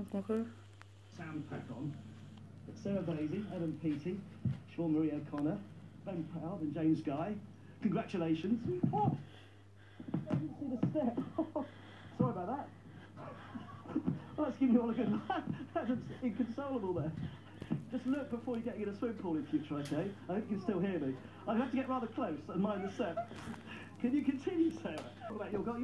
Okay. sound pack Sarah Daisy, Adam Peaty, Siobhan Marie O'Connor, Ben Proud and James Guy. Congratulations. Oh, I didn't see the step. Sorry about that. Let's give you all a good laugh. That's inconsolable there. Just look before you get in a swim pool in future, okay? I hope you can still hear me. I have to get rather close and mind the step. Can you continue, Sarah? What about your goal?